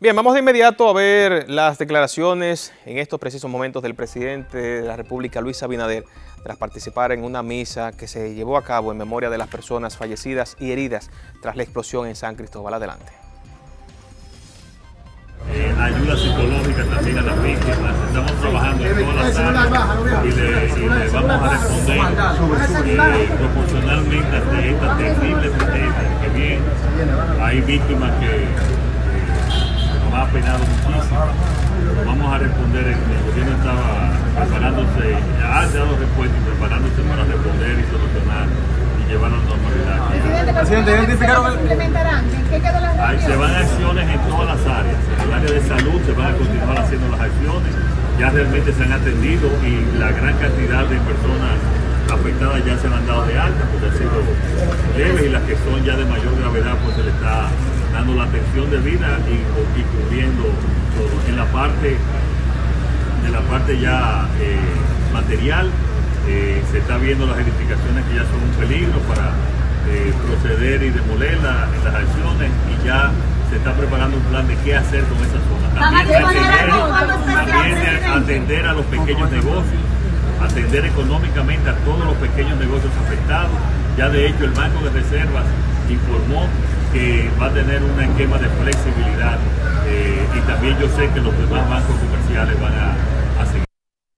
Bien, vamos de inmediato a ver las declaraciones en estos precisos momentos del presidente de la República, Luis Abinader, tras participar en una misa que se llevó a cabo en memoria de las personas fallecidas y heridas tras la explosión en San Cristóbal. Adelante. Eh, ayuda psicológica también a las víctimas. Estamos trabajando en todas las áreas y le, vamos a responder eh, proporcionalmente a esta terrible tragedia que bien hay víctimas que muchísimo. Vamos a responder, el, gobierno estaba preparándose, ha dado respuesta y preparándose para responder y solucionar y llevar a la normalidad. Presidente, ¿identificaron implementarán? qué quedó la Se van a acciones en todas las áreas. En el área de salud se van a continuar haciendo las acciones. Ya realmente se han atendido y la gran cantidad de personas afectadas ya se han dado de alta porque han sido leves y las que son ya de mayor gravedad pues se le está dando la atención de vida y, cubriendo todo. En la parte, de la parte ya eh, material, eh, se está viendo las edificaciones que ya son un peligro para eh, proceder y demolerla en las acciones y ya se está preparando un plan de qué hacer con esa zona. También, atender, atender a los pequeños negocios, atender económicamente a todos los pequeños negocios afectados. Ya de hecho el Banco de Reservas informó que va a tener un esquema de flexibilidad eh, y también yo sé que los demás bancos comerciales van a